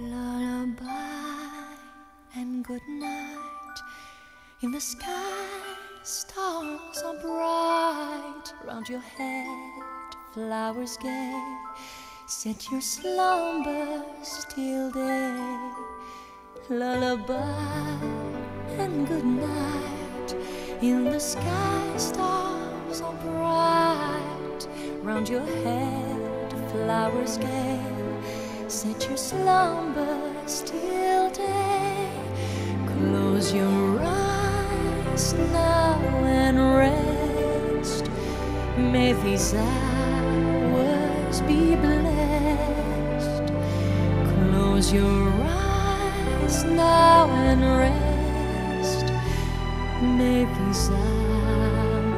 Lullaby and good night. In the sky, stars are bright. Round your head, flowers gay. Set your slumber till day. Lullaby and good night. In the sky, stars are bright. Round your head, flowers gay Set your slumbers till day. Close your eyes now and rest. May these hours be blessed. Close your eyes now and rest. May these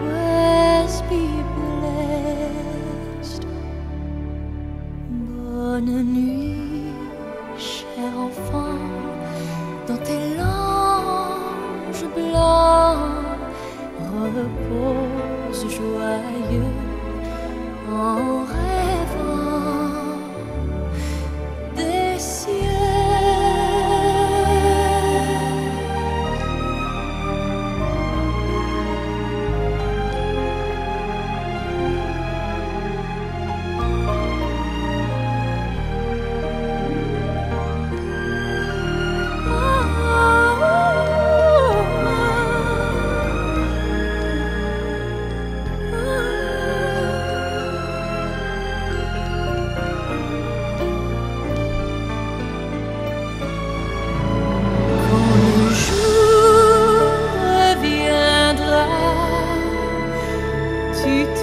hours be blessed. Bonne nuit, enfant, dans tes langes blancs, repose joyeux en rêvant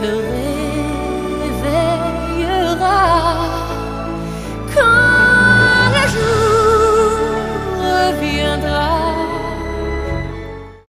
te